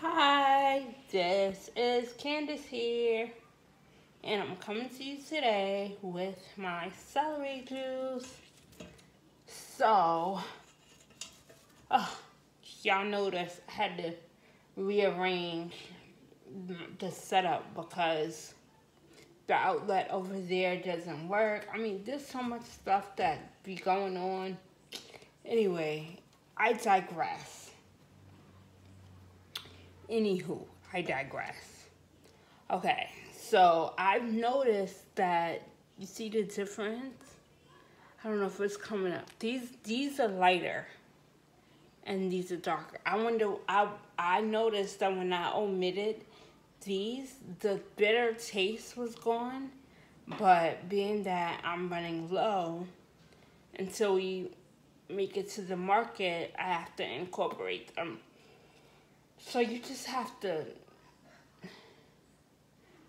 Hi, this is Candace here, and I'm coming to you today with my celery juice. So, oh, y'all notice I had to rearrange the setup because the outlet over there doesn't work. I mean, there's so much stuff that be going on. Anyway, I digress. Anywho, I digress. Okay, so I've noticed that you see the difference. I don't know if it's coming up. These these are lighter, and these are darker. I wonder. I I noticed that when I omitted these, the bitter taste was gone. But being that I'm running low, until we make it to the market, I have to incorporate them. So you just have to.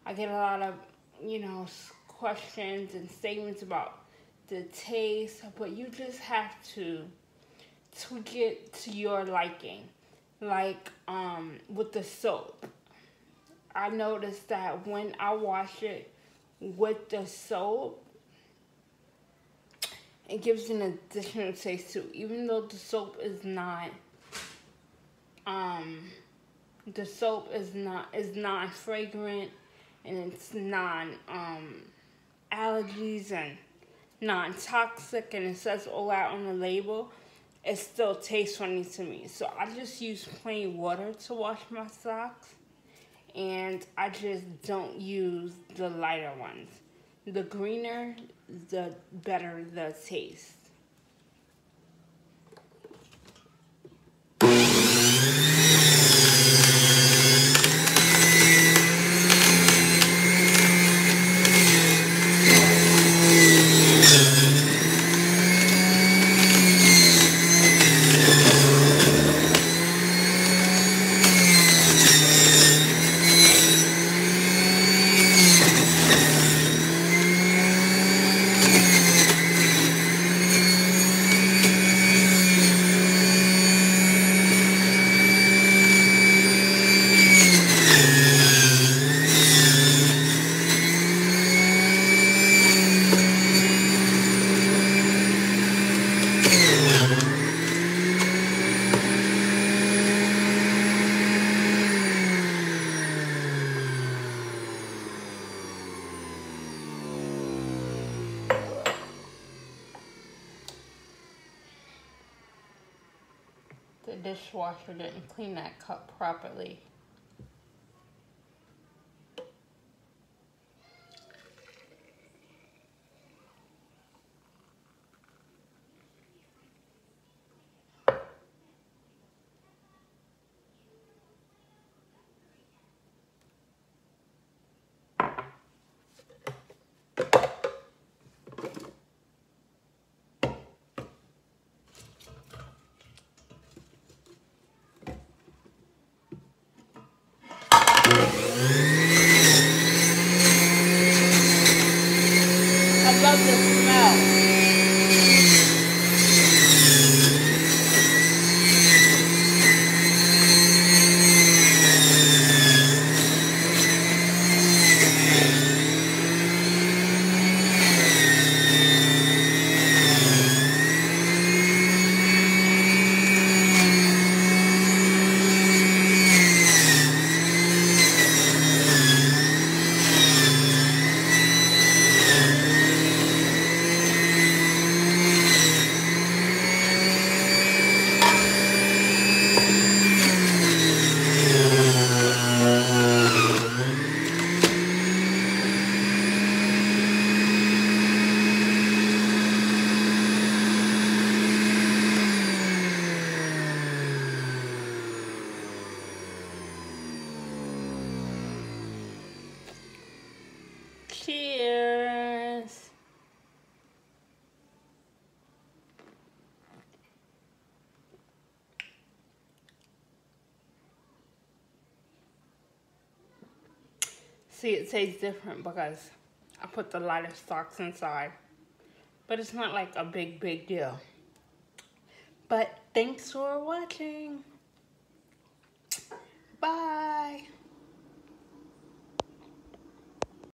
I get a lot of, you know, questions and statements about the taste, but you just have to tweak it to your liking. Like um, with the soap. I noticed that when I wash it with the soap, it gives an additional taste too. Even though the soap is not, um, the soap is not is non fragrant and it's non um allergies and non toxic and it says all that on the label. It still tastes funny to me. So I just use plain water to wash my socks and I just don't use the lighter ones. The greener, the better the taste. the dishwasher didn't clean that cup properly. I See, it tastes different because I put the lighter stalks inside. But it's not like a big, big deal. But thanks for watching. Bye.